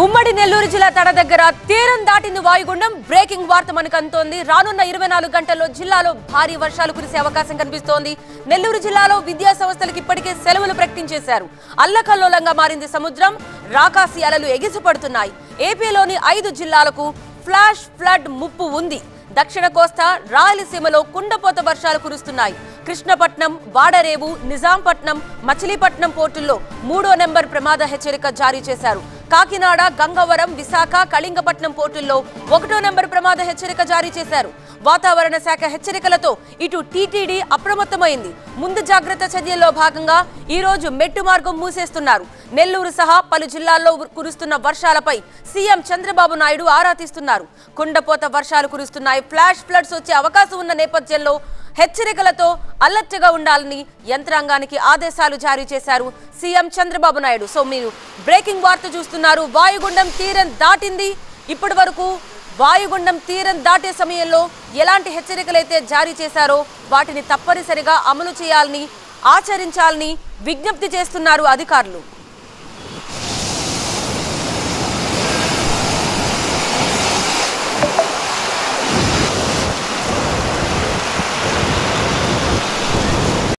ఉమ్మడి నెల్లూరు జిల్లా తడ దగ్గర తీరం దాటింది వాయుగుండం. బ్రేకింగ్ వార్త మనకు అంతోంది రానున్న ఇరవై నాలుగు గంటల్లో జిల్లాలో భారీ వర్షాలు కురిసే అవకాశం కనిపిస్తోంది. నెల్లూరు జిల్లాలో విద్యా సంస్థలకు ఇప్పటికే సెలవులు ప్రకటించేశారు. అల్లకల్లోలంగా మారింది సముద్రం. రాకాసి అలలు ఎగిసిపడుతున్నాయి. ఏపీలోని ఐదు జిల్లాలకు ఫ్లాష్ ఫ్లడ్ ముప్పు ఉంది. దక్షిణ కోస్తా రాయలసీమలో కుండపోత వర్షాలు కురుస్తున్నాయి. కృష్ణపట్నం వాడరేవు నిజాంపట్నం మచిలీపట్నం పోర్టుల్లో మూడో నెంబర్ ప్రమాద హెచ్చరిక జారీ చేశారు. కాకినాడ గంగవరం విశాఖ కళింగపట్నం పోర్టుల్లో ఒకటో నెంబర్ ప్రమాద హెచ్చరిక జారీ చేశారు. వాతావరణ శాఖ హెచ్చరికలతో ఇటు టీటీడీ అప్రమత్తమైంది. ముందు జాగ్రత్త చర్యల్లో భాగంగా ఈరోజు మెట్టు మార్గం మూసేస్తున్నారు. నెల్లూరు సహా పలు జిల్లాల్లో కురుస్తున్న వర్షాలపై సీఎం చంద్రబాబు నాయుడు ఆరా తీస్తున్నారు. కుండపోత వర్షాలు కురుస్తున్నాయి. ఫ్లాష్ ఫ్లడ్స్ వచ్చే అవకాశం ఉన్న నేపథ్యంలో హెచ్చరికలతో అలర్ట్గా ఉండాలని యంత్రాంగానికి ఆదేశాలు జారీ చేశారు సీఎం చంద్రబాబు నాయుడు. సో మీరు బ్రేకింగ్ వార్త చూస్తున్నారు వాయుగుండం తీరం దాటింది. ఇప్పటి వరకు వాయుగుండం తీరం దాటే సమయంలో ఎలాంటి హెచ్చరికలైతే జారీ చేశారో వాటిని తప్పనిసరిగా అమలు చేయాలని ఆచరించాలని విజ్ఞప్తి చేస్తున్నారు అధికారులు.